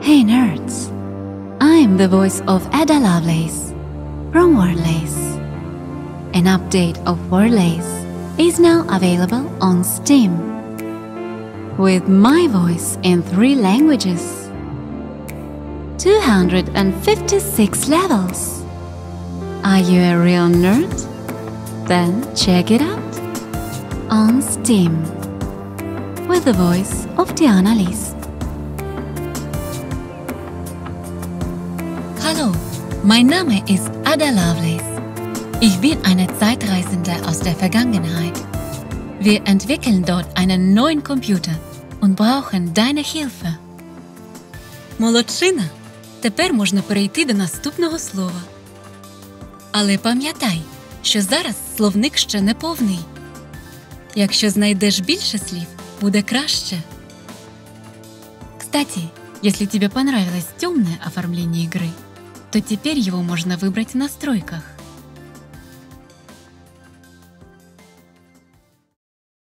Hey nerds! I'm the voice of Ada Lovelace from Wordlace. An update of Wordlace is now available on Steam with my voice in three languages. 256 levels. Are you a real nerd? Then check it out on Steam with the voice of Diana Lis. Hallo, mein Name ist Ada Lovelace. Ich bin eine Zeitreisende aus der Vergangenheit. Wir entwickeln dort einen neuen Computer und brauchen deine Hilfe. Молодчина! Тепер можна перейти до наступного слова. Але пам'ятай, що зараз словник ще не повний. Якщо знайдеш більше слів, буде краще. Кстати, если тебе понравилось темное оформление игры, то теперь его можно выбрать в настройках.